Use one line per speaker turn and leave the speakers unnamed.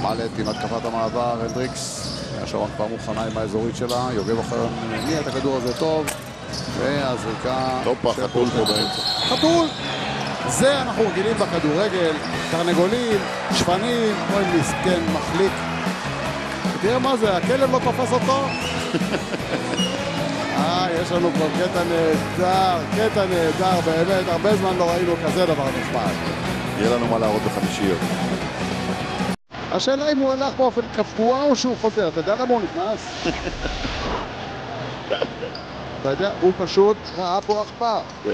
מועלת עם התקפת המעבר, הנדריקס. השרון כבר מוכנה עם האזורית שלה, יוגב אוחיון מניע את הכדור הזה טוב, והזריקה...
הופה,
של
חתול פה. באמצע.
חתול! זה אנחנו רגילים בכדורגל, תרנגולים, שפנים, אוי מסכן, מחליק. תראה מה זה, הכלב לא תפס אותו? אה, יש לנו כבר קטע נהדר, קטע נהדר, באמת, הרבה זמן לא ראינו כזה דבר נחמד.
יהיה לנו מה להראות בחמישיות.
השאלה אם הוא הלך באופן קבוע או שהוא חוזר, אתה יודע למה הוא נכנס? אתה יודע, הוא פשוט ראה פה.
כן.